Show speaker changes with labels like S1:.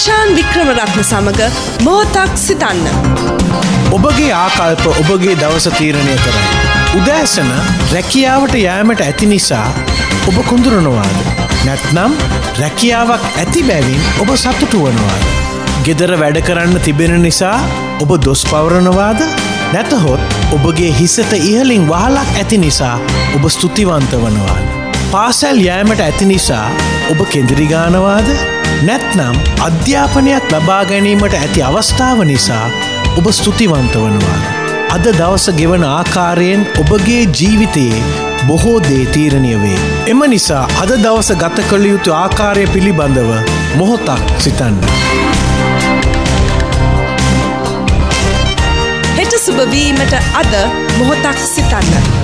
S1: දිශාන් වික්‍රමරත්න සමඟ මොහොතක් සිතන්න.
S2: ඔබගේ ආකල්ප ඔබගේ දවස තීරණය කරයි. උදෑසන රැකියාවට යෑමට ඇති නිසා ඔබ කුඳුරනවාද. නැත්නම් රැකියාවක් ඇති බැවින් ඔබ සතුටු වනවාද. ගෙදර වැඩ කරන්න තිබෙන නිසා ඔබ දොස් පවරනවාද නැතහොත් ඔබගේ හිසට ඉහලින් වහලක් ඇති නිසා ඔබ ස්තුතිවන්ත වනවාද. පාසැල් යෑමට ඇති නිසා ඔබ කෙදිරිගානවාද නැත්නම් අධ්‍යාපනයක් ලබා ගැනීමට ඇති අවස්ථාව නිසා ඔබ ස්තුතිවන්ත වනවාද. අද දවස ගෙවන ආකාරයෙන් ඔබගේ ජීවිතයේ බොහෝ දේතීරණය වේ. එම නිසා අද දවස ගත කළ යුතු ආකාරය පිළිබඳව මොහොතක් සිතන්න.
S1: හෙට සුභවීමට අද මොහොතක් සිතන්න.